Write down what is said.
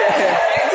Yeah.